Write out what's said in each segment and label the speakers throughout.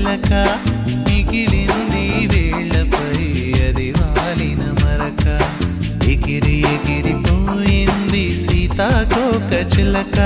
Speaker 1: చిలక మిగిలింది వేళ్ళపై అది వాలిన మరక. ఎగిరి ఎగిరిపోయింది సీతాకోక చిలక.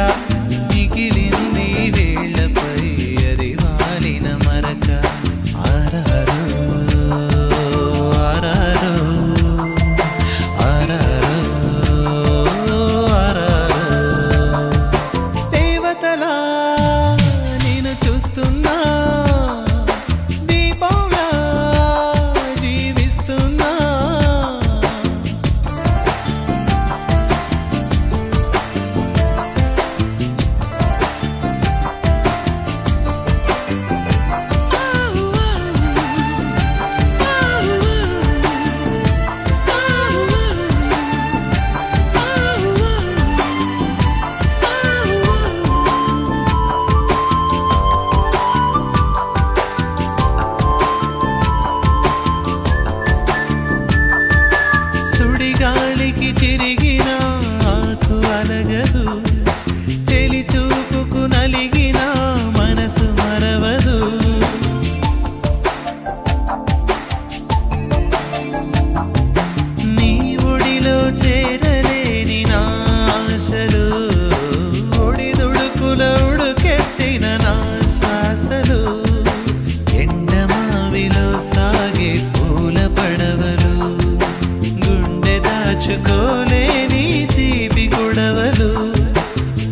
Speaker 1: మరచుకోలేని తీపి గొడవలు.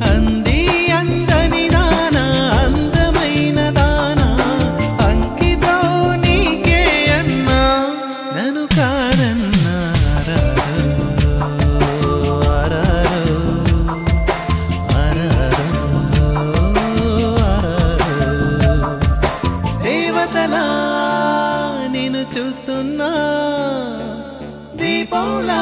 Speaker 1: అంది అందని దాన అందమైన దాన. అంకితో నీకే అన్నా నన్ను కారన్నా దేవతలా నేను చూస్తున్నా దీపంలా